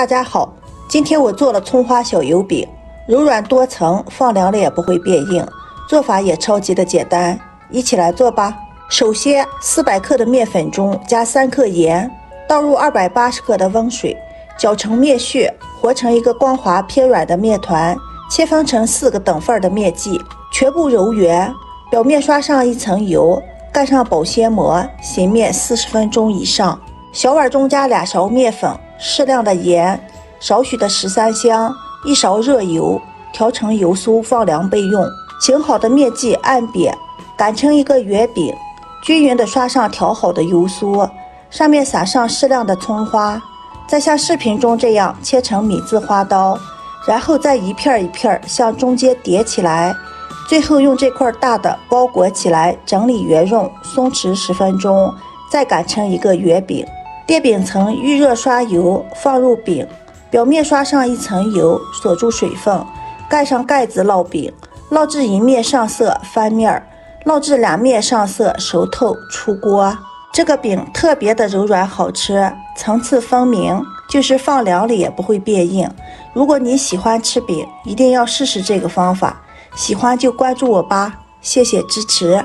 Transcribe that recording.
大家好，今天我做了葱花小油饼，柔软多层，放凉了也不会变硬，做法也超级的简单，一起来做吧。首先，四百克的面粉中加三克盐，倒入二百八十克的温水，搅成面絮，和成一个光滑偏软的面团，切分成四个等份的面剂，全部揉圆，表面刷上一层油，盖上保鲜膜，醒面四十分钟以上。小碗中加两勺面粉。适量的盐，少许的十三香，一勺热油，调成油酥放凉备用。醒好的面剂按扁，擀成一个圆饼，均匀的刷上调好的油酥，上面撒上适量的葱花，再像视频中这样切成米字花刀，然后再一片一片向中间叠起来，最后用这块大的包裹起来，整理圆润，松弛十分钟，再擀成一个圆饼。电饼层预热刷油，放入饼，表面刷上一层油，锁住水分，盖上盖子烙饼，烙至一面上色翻面，烙至两面上色熟透出锅。这个饼特别的柔软好吃，层次分明，就是放凉了也不会变硬。如果你喜欢吃饼，一定要试试这个方法。喜欢就关注我吧，谢谢支持。